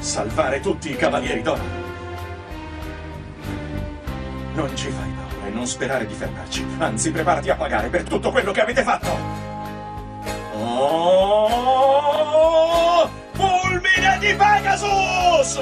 salvare tutti i Cavalieri d'Oro. Non ci fai paura e non sperare di fermarci. Anzi, preparati a pagare per tutto quello che avete fatto. Oh! Fulmine di Pegasus!